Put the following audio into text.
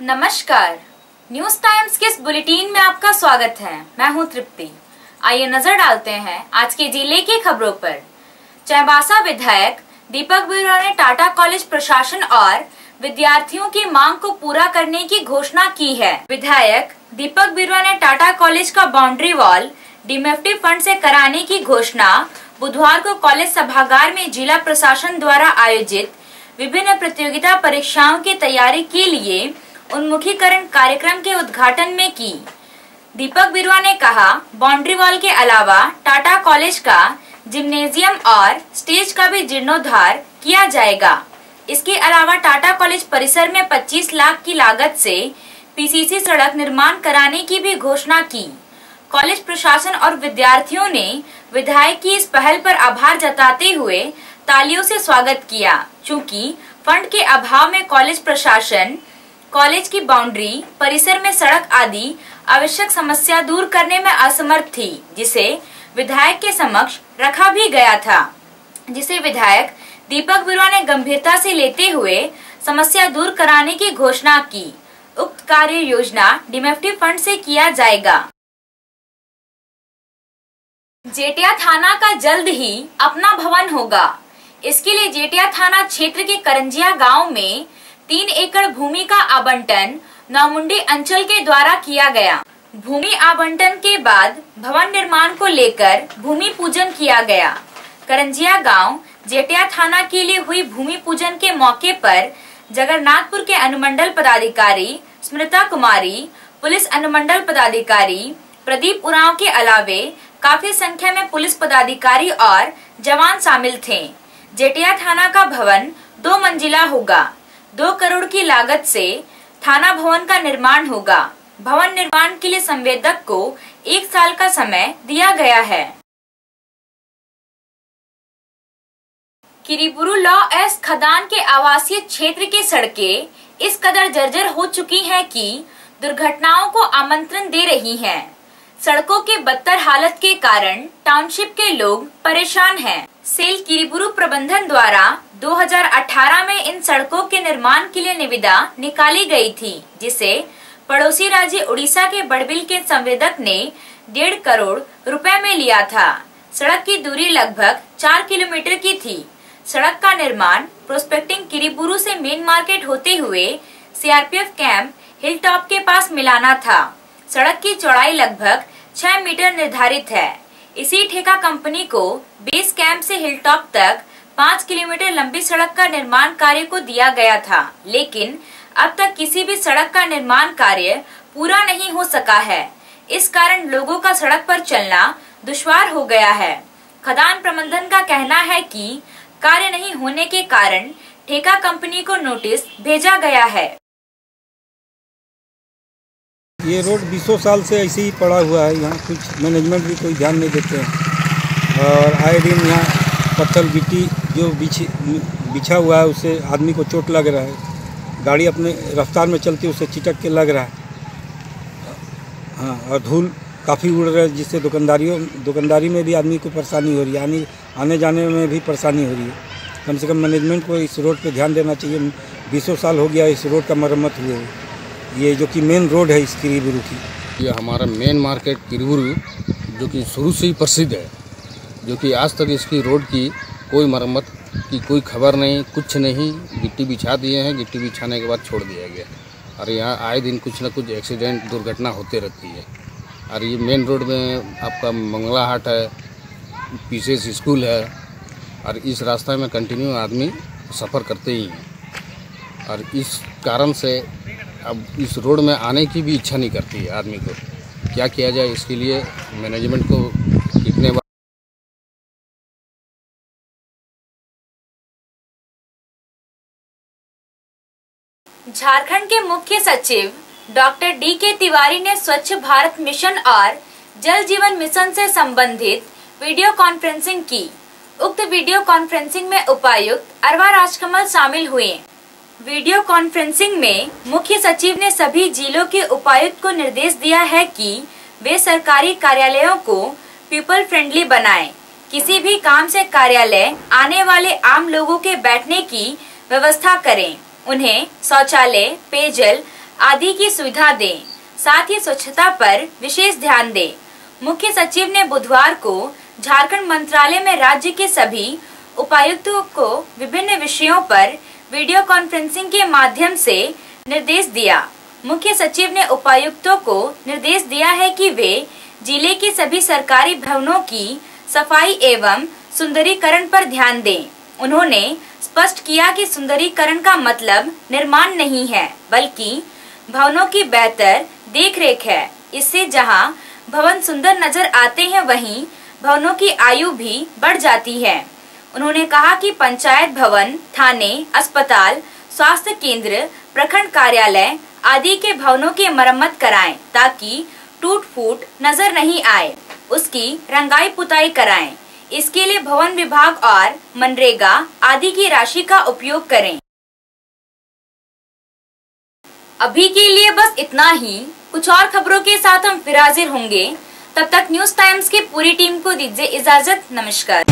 नमस्कार। News times के इस बुलेटिन में आपका स्वागत है। मैं हूँ तृप्ति। आइए नज़र डालते हैं आज के ज़िले की खबरों पर। चैबासा विधायक दीपक बिरुआ ने टाटा कॉलेज प्रशासन और विद्यार्थियों की मांग को पूरा करने की घोषणा की है। विधायक दीपक बिरुआ ने टाटा कॉलेज का बाउंड्री वॉल डीमेफ्टी फंड से कराने की घोषणा, बुधवार को कॉलेज सभागार में जिला प्रशासन द्वारा आयोजित विभिन्न प्रतियोगिता परीक्षाओं की तैयारी के लिए उन्मुखीकरण कार्यक्रम के उद्घाटन में की। दीपक बिरुआ ने कहा, बाउंड्री वॉल के अलावा टाटा कॉलेज का जिम्नेजियम और स्टेज का भी जीर्णोद्धार किया जाएगा। इसके अलावा टाटा कॉलेज परिसर में 25 लाख की लागत से पीसीसी सड़क निर्माण कराने की भी घोषणा की। कॉलेज प्रशासन और विद्यार्थियों ने विधायक की इस पहल पर आभार जताते हुए तालियों से स्वागत किया। चूँकि फंड के अभाव में कॉलेज प्रशासन, कॉलेज की बाउंड्री, परिसर में सड़क आदि आवश्यक समस्या दूर करने में असमर्थ थी, जिसे विधायक के समक्ष रखा भी गया था, जिसे विधायक दीपक बिरुआ ने गंभीरता से लेते हुए समस्या दूर कराने की घोषणा की। उक्त कार्य योजना डिमेफ्टी फंड से किया जाएगा। जेटिया थाना का जल्द ही अपना भवन होगा। इसके लिए जेटिया थाना क्षेत्र के करंजिया गाँव में तीन एकड़ भूमि का आवंटन नौमुंडी अंचल के द्वारा किया गया। भूमि आवंटन के बाद भवन निर्माण को लेकर भूमि पूजन किया गया। करंजिया गाँव जेटिया थाना के लिए हुई भूमि पूजन के मौके पर जगन्नाथपुर के अनुमंडल पदाधिकारी स्मृता कुमारी, पुलिस अनुमंडल पदाधिकारी प्रदीप उराव के अलावे काफ़ी संख्या में पुलिस पदाधिकारी और जवान शामिल थे। जेटिया थाना का भवन दो मंजिला होगा। दो करोड़ की लागत से थाना भवन का निर्माण होगा। भवन निर्माण के लिए संवेदक को एक साल का समय दिया गया है। किरीबुरु लॉ एस खदान के आवासीय क्षेत्र की सड़कें इस कदर जर्जर हो चुकी हैं कि दुर्घटनाओं को आमंत्रण दे रही हैं। सड़कों के बदतर हालत के कारण टाउनशिप के लोग परेशान हैं। सेल किरीबुरु प्रबंधन द्वारा 2018 में इन सड़कों के निर्माण के लिए निविदा निकाली गई थी, जिसे पड़ोसी राज्य उड़ीसा के बड़बिल के संवेदक ने डेढ़ करोड़ रुपए में लिया था। सड़क की दूरी लगभग चार किलोमीटर की थी। सड़क का निर्माण प्रोस्पेक्टिंग किरीबुरु से मेन मार्केट होते हुए सीआरपीएफ कैंप हिल टॉप के पास मिलाना था। सड़क की चौड़ाई लगभग छह मीटर निर्धारित है। इसी ठेका कंपनी को बेस कैंप से हिल टॉप तक पाँच किलोमीटर लंबी सड़क का निर्माण कार्य को दिया गया था, लेकिन अब तक किसी भी सड़क का निर्माण कार्य पूरा नहीं हो सका है। इस कारण लोगों का सड़क पर चलना दुश्वार हो गया है। खदान प्रबंधन का कहना है कि कार्य नहीं होने के कारण ठेका कंपनी को नोटिस भेजा गया है। ये रोड बीसों साल से ऐसे ही पड़ा हुआ है। यहाँ कुछ मैनेजमेंट भी कोई ध्यान नहीं देते हैं। और आए दिन यहाँ पत्थर गिट्टी जो बिछ, बिछा हुआ है उससे आदमी को चोट लग रहा है। गाड़ी अपने रफ्तार में चलती है उससे चिटक के लग रहा है। हाँ और धूल काफ़ी उड़ रहा है, जिससे दुकानदारियों, दुकानदारी में भी आदमी को परेशानी हो रही है। आने आने जाने में भी परेशानी हो रही है। कम से कम मैनेजमेंट को इस रोड पर ध्यान देना चाहिए। बीसों साल हो गया इस रोड का मरम्मत हुए। ये जो कि मेन रोड है इस किरीबुरु की ये हमारा मेन मार्केट किरीबुरु जो कि शुरू से ही प्रसिद्ध है, जो कि आज तक इसकी रोड की कोई मरम्मत की कोई खबर नहीं, कुछ नहीं। गिट्टी बिछा दिए हैं, गिट्टी बिछाने के बाद छोड़ दिया गया। और यहाँ आए दिन कुछ ना कुछ एक्सीडेंट दुर्घटना होते रहती है। और ये मेन रोड में आपका मंगला हाट है पीछे स्कूल है, और इस रास्ते में कंटिन्यू आदमी सफ़र करते ही हैं। और इस कारण से अब इस रोड में आने की भी इच्छा नहीं करती है आदमी को। क्या किया जाए इसके लिए मैनेजमेंट को कितने बार झारखंड के मुख्य सचिव डॉक्टर डी के तिवारी ने स्वच्छ भारत मिशन और जल जीवन मिशन से संबंधित वीडियो कॉन्फ्रेंसिंग की। उक्त वीडियो कॉन्फ्रेंसिंग में उपायुक्त अरवा राजकमल शामिल हुए। वीडियो कॉन्फ्रेंसिंग में मुख्य सचिव ने सभी जिलों के उपायुक्त को निर्देश दिया है कि वे सरकारी कार्यालयों को पीपल फ्रेंडली बनाएँ। किसी भी काम से कार्यालय आने वाले आम लोगों के बैठने की व्यवस्था करें। उन्हें शौचालय, पेयजल आदि की सुविधा दें। साथ ही स्वच्छता पर विशेष ध्यान दें। मुख्य सचिव ने बुधवार को झारखंड मंत्रालय में राज्य के सभी उपायुक्तों को विभिन्न विषयों पर वीडियो कॉन्फ्रेंसिंग के माध्यम से निर्देश दिया। मुख्य सचिव ने उपायुक्तों को निर्देश दिया है कि वे ज़िले के सभी सरकारी भवनों की सफ़ाई एवं सुंदरीकरण पर ध्यान दें। उन्होंने स्पष्ट किया कि सुंदरीकरण का मतलब निर्माण नहीं है, बल्कि भवनों की बेहतर देखरेख है। इससे जहाँ भवन सुंदर नज़र आते हैं, वहीं भवनों की आयु भी बढ़ जाती है। उन्होंने कहा कि पंचायत भवन, थाने, अस्पताल, स्वास्थ्य केंद्र, प्रखंड कार्यालय आदि के भवनों की मरम्मत कराएँ ताकि टूट फूट नज़र नहीं आए। उसकी रंगाई पुताई कराएँ। इसके लिए भवन विभाग और मनरेगा आदि की राशि का उपयोग करें। अभी के लिए बस इतना ही। कुछ और खबरों के साथ हम फिर हाजिर होंगे। तब तक न्यूज़ टाइम्स की पूरी टीम को दीजिए इजाज़त नमस्कार।